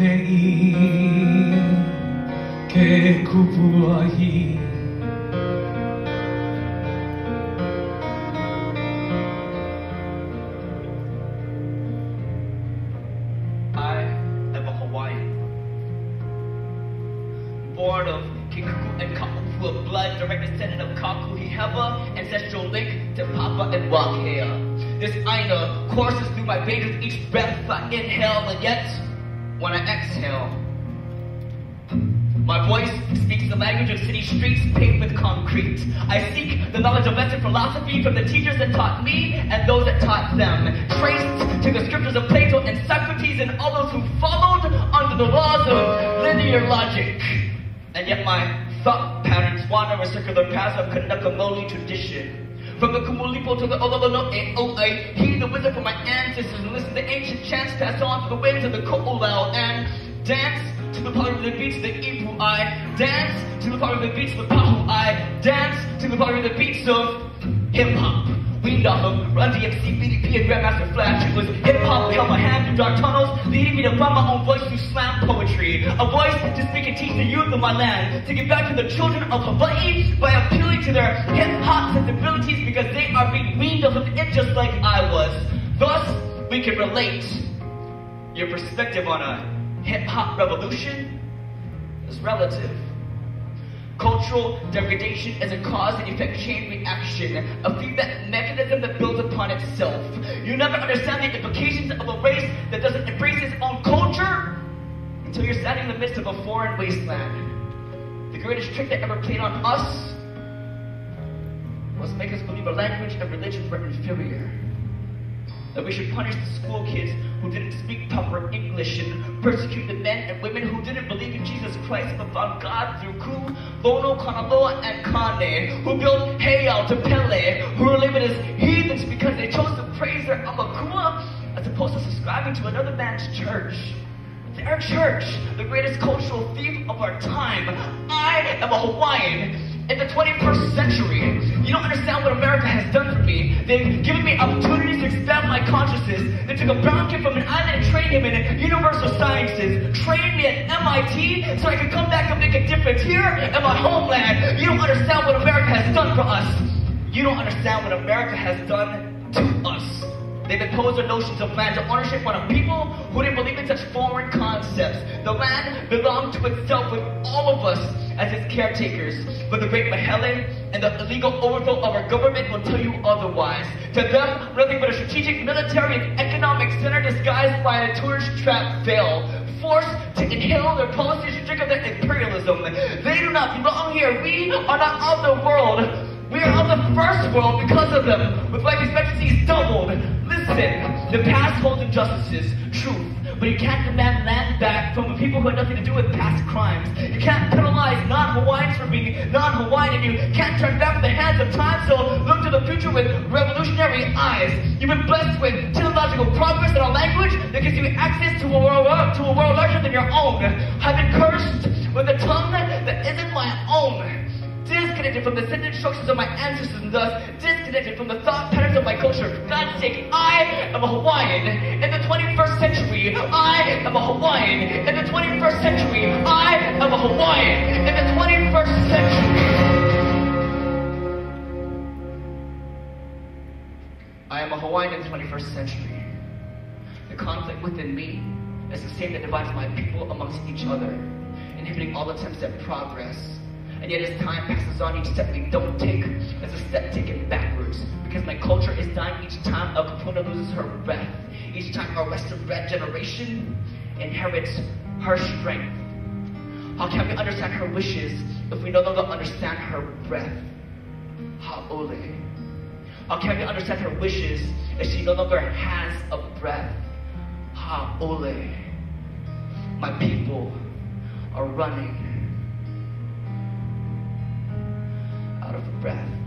I am a Hawaiian. Born of Kikuku and Kapupua blood, direct descendant of Kakuhihewa, ancestral link to Papa and Wakea. This Aina courses through my veins with each breath I inhale, and yet, when I exhale, my voice speaks the language of city streets paved with concrete. I seek the knowledge of Western philosophy from the teachers that taught me and those that taught them. Traced to the scriptures of Plato and Socrates and all those who followed under the laws of linear logic. And yet my thought patterns wander a circular path of Kanaka Maoli tradition. From the Kumulipo to the Ololono e Oai, heed the wisdom from my ancestors and listen to ancient chants passed on through the winds of the Ko'olau and dance to the part of the beats of the Ipu dance to the part of the beats of the Pahu I dance to the part of the beats of hip hop. Weaned off of Run DMC, BDP, and Grandmaster Flash. It was hip hop held my hand through dark tunnels, leading me to find my own voice through slam poetry. A voice to speak and teach the youth of my land, to give back to the children of Hawaii by appealing to their hip hop sensibilities because they are being weaned off of it just like I was. Thus, we can relate. Your perspective on a hip hop revolution is relative. Cultural degradation is a cause and effect chain reaction, a feedback mechanism that builds upon itself. You never understand the implications of a race that doesn't embrace its own culture until you're standing in the midst of a foreign wasteland. The greatest trick that ever played on us was make us believe our language and religions were inferior that we should punish the school kids who didn't speak proper English and persecute the men and women who didn't believe in Jesus Christ but found God through Ku, Lono, Kanaloa, and Kane, who built Heiau to Pele, who were living as heathens because they chose to praise their Aumakua as opposed to subscribing to another man's church. Their church, the greatest cultural thief of our time. I am a Hawaiian in the 21st century. You don't understand what America has done for me. They've given me my consciousness. They took a brown kid from an island and trained him in universal sciences. Trained me at MIT so I could come back and make a difference here in my homeland. You don't understand what America has done for us. You don't understand what America has done to us. They've imposed their notions of land ownership on a people who didn't believe in such foreign concepts. The land belonged to itself with all of us as its caretakers. But the great Mahele and the illegal overthrow of our government will tell you otherwise. To them, nothing but a strategic military and economic center disguised by a tourist trap veil. Forced to inhale their policies to drink of their imperialism. They do not belong here. We are not of the world. We are of the first world because of them, with life expectancies doubled. Listen, the past holds injustices, truth, but you can't demand land back from the people who had nothing to do with past crimes. You can't penalize non-Hawaiians for being non-Hawaiian, and you can't turn back the hands of time, so look to the future with revolutionary eyes. You've been blessed with technological progress in our language that gives you access to a world, to a world larger than your own. I've been cursed with a tongue that isn't my own disconnected from the sentence structures of my ancestors and thus disconnected from the thought patterns of my culture. For God's sake, I am a Hawaiian in the 21st century. I am a Hawaiian in the 21st century. I am a Hawaiian in the 21st century. I am a Hawaiian in the 21st century. The conflict within me is the same that divides my people amongst each other, inhibiting all attempts at progress. And yet, as time passes on, each step we don't take is a step taken backwards. Because my culture is dying each time a Kupuna loses her breath. Each time our Western bred generation inherits her strength. How can we understand her wishes if we no longer understand her breath? Ha'ole. How can we understand her wishes if she no longer has a breath? Ha'ole. My people are running breath.